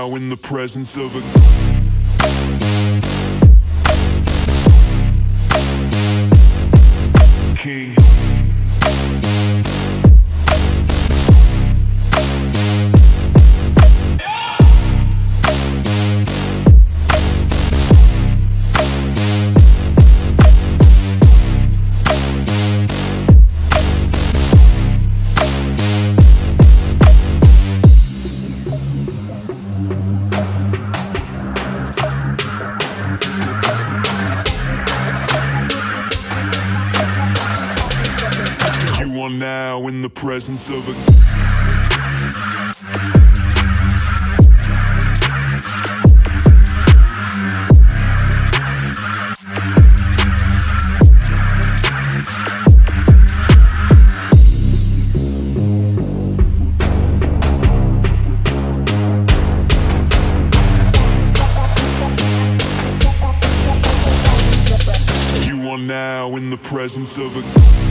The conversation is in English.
now in the presence of a in presence You are now in the presence of a